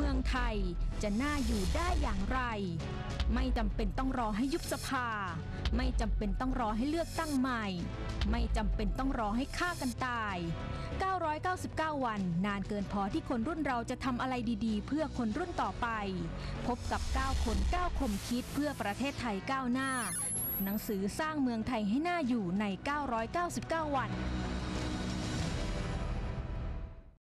เมืองไทยจะน่าอยู่ได้อย่างไร ไม่จำเป็นต้องรอให้ยุบสภา ไม่จำเป็นต้องรอให้เลือกตั้งใหม่ ไม่จำเป็นต้องรอให้ฆ่ากันตาย 999 วันนานเกินพอที่คนรุ่นเราจะทำอะไรดีๆ เพื่อคนรุ่นต่อไป พบกับ 9 คน 9 คมคิดเพื่อประเทศไทยก้าวหน้า หนังสือสร้างเมืองไทยให้น่าอยู่ใน 999 วัน